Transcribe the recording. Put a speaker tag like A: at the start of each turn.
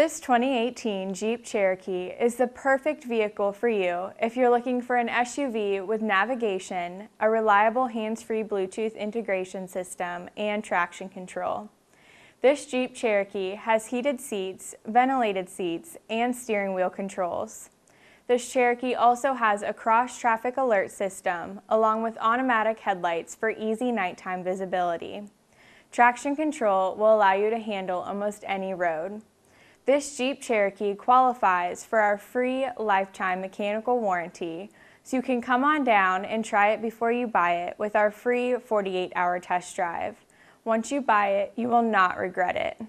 A: This 2018 Jeep Cherokee is the perfect vehicle for you if you're looking for an SUV with navigation, a reliable hands-free Bluetooth integration system, and traction control. This Jeep Cherokee has heated seats, ventilated seats, and steering wheel controls. This Cherokee also has a cross-traffic alert system along with automatic headlights for easy nighttime visibility. Traction control will allow you to handle almost any road. This Jeep Cherokee qualifies for our free lifetime mechanical warranty, so you can come on down and try it before you buy it with our free 48 hour test drive. Once you buy it, you will not regret it.